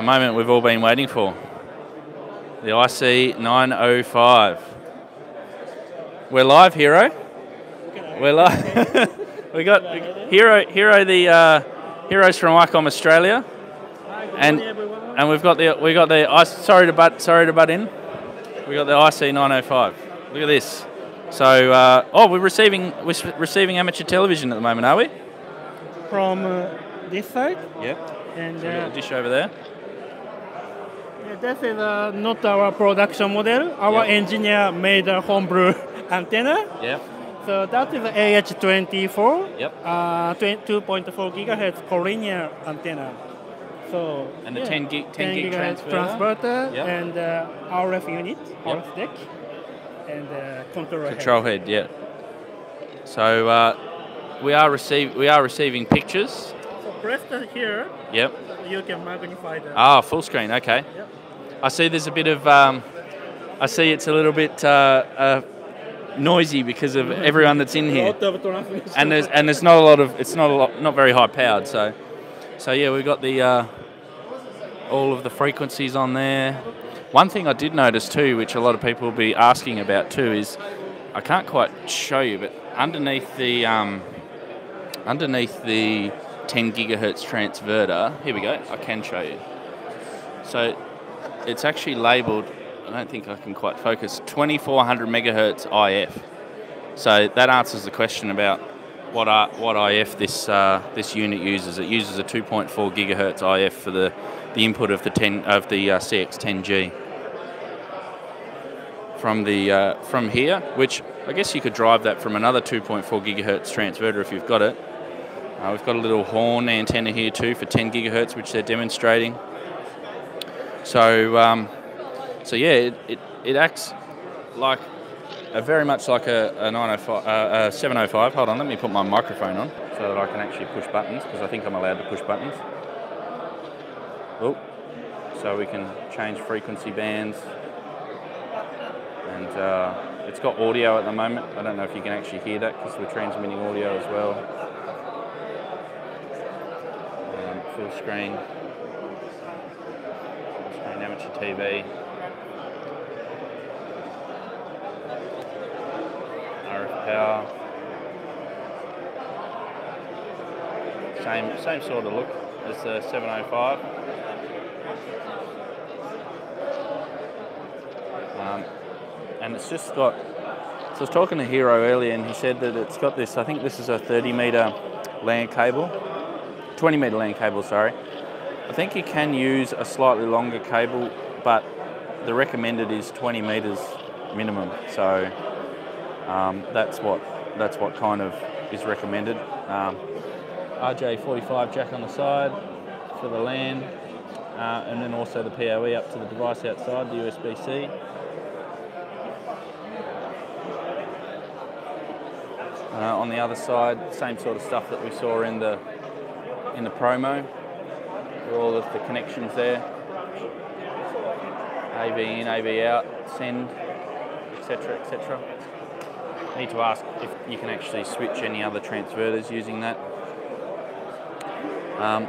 the moment we've all been waiting for. The IC 905. We're live, Hero. We're live. we got Hero, Hero, the uh, heroes from ICOM Australia, and and we've got the we got the I sorry to butt sorry to butt in. We got the IC 905. Look at this. So uh, oh, we're receiving we're receiving amateur television at the moment, are we? From uh, this side. Yep. And So we've got uh, the dish over there. Yeah, this is uh, not our production model. Our Yeah. engineer made a homebrew antenna. Yep. So that is AH24. Yep. Uh, 2.4 gigahertz collinear antenna. So And the yeah, 10 gig 10 gig gigahertz transverter. transverter Yep. and uh, RF unit, RF deck, and uh, controller head. Control head, yeah. So uh, we are receive we are receiving pictures. Press the here, Yep. you can magnify the. Ah, full screen. Okay. Yep. I see. There's a bit of. Um, I see it's a little bit uh, uh, noisy because of everyone that's in here, Lot of transmission. and there's and there's not a lot of. It's not a lot. Not very high powered. So, so yeah, we've got the uh, all of the frequencies on there. One thing I did notice too, which a lot of people will be asking about too, is I can't quite show you, but underneath the um, underneath the 10 gigahertz transverter, here we go. I can show you. So it's actually labelled. I don't think I can quite focus. 2400 megahertz IF. So that answers the question about what what IF this uh, this unit uses. It uses a 2.4 gigahertz IF for the, the input of the 10 of the uh, CX10G from the uh, from here, which I guess you could drive that from another 2.4 gigahertz transverter if you've got it. Uh, we've got a little horn antenna here too for 10 gigahertz, which they're demonstrating. So, um, so yeah, it, it, it acts like a very much like a, a 905, uh, a 705. Hold on, let me put my microphone on so that I can actually push buttons because I think I'm allowed to push buttons. Oh, so we can change frequency bands, and uh, it's got audio at the moment. I don't know if you can actually hear that because we're transmitting audio as well. Full screen. Full screen amateur TV. RF power. Same, same sort of look as the 705. Um, and it's just got. So I was talking to Hero earlier, and he said that it's got this. I think this is a 30 meter land cable, 20 meter LAN cable. Sorry. I think you can use a slightly longer cable, but the recommended is 20 meters minimum. So um, that's what that's what kind of is recommended. Um, RJ45 jack on the side for the LAN, uh, and then also the PoE up to the device outside, the USB-C. Uh, on the other side, same sort of stuff that we saw in the in the promo. with All of the connections there. AV in, AV out, send, etc., etc. Need to ask if you can actually switch any other transverters using that. Um,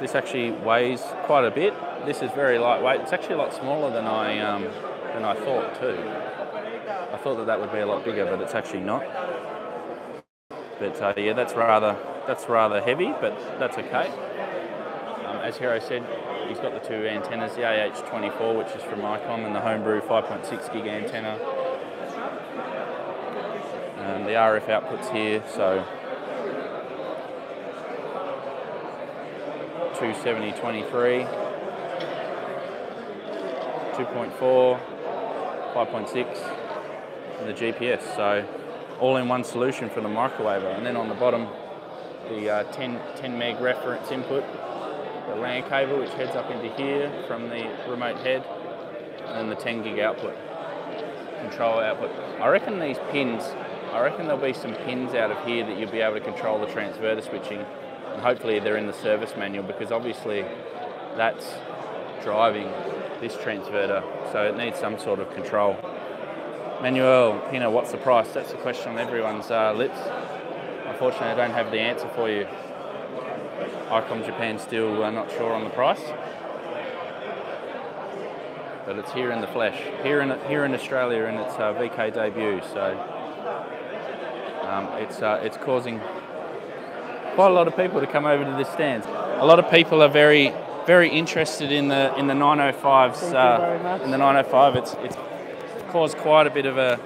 this actually weighs quite a bit. This is very lightweight. It's actually a lot smaller than I um, than I thought too. I thought that that would be a lot bigger, but it's actually not. But uh, yeah, that's rather that's rather heavy, but that's okay. Um, as Hero said, he's got the two antennas, the AH24, which is from ICOM, and the Homebrew 5.6 gig antenna. Um, the RF outputs here, so 270 23, 2.4, 5.6, and the GPS. So all in one solution for the microwaver. And then on the bottom, the uh, 10, 10 meg reference input, the LAN cable which heads up into here from the remote head, and the 10 gig output, control output. I reckon these pins, I reckon there'll be some pins out of here that you'll be able to control the transverter switching, and hopefully they're in the service manual because obviously that's driving this transverter, so it needs some sort of control. Manuel, Pino, what's the price? That's the question on everyone's uh, lips. Unfortunately, I don't have the answer for you. ICOM Japan still uh, not sure on the price, but it's here in the flesh, here in here in Australia in its uh, VK debut. So um, it's uh, it's causing quite a lot of people to come over to this stand. A lot of people are very very interested in the in the 905s. Thank you very much. in the 905, it's it's caused quite a bit of a,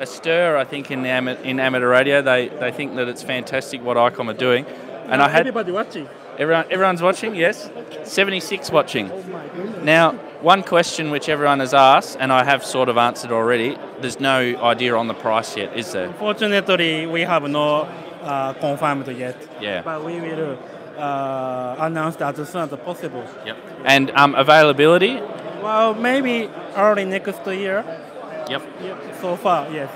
a stir, I think, in the ama- in amateur radio. They they think that it's fantastic what ICOM are doing, and I had everybody watching. everyone everyone's watching. Yes, 76 watching. Oh. Now, one question which everyone has asked, and I have sort of answered already. There's no idea on the price yet, is there? Fortunately, we have no uh, confirmed yet. Yeah. But we will uh, announce that as soon as possible. Yep. And um, availability. Well, maybe early next year. Yep. Yeah, so far, yes.